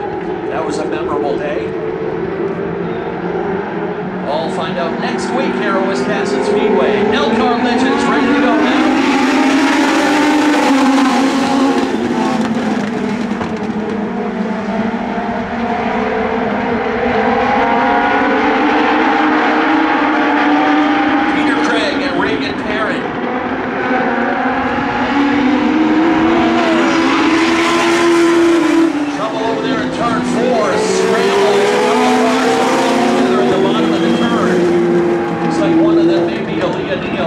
but that was a memorable day. All find out next week here at Wiscasset Speedway. 我一个女友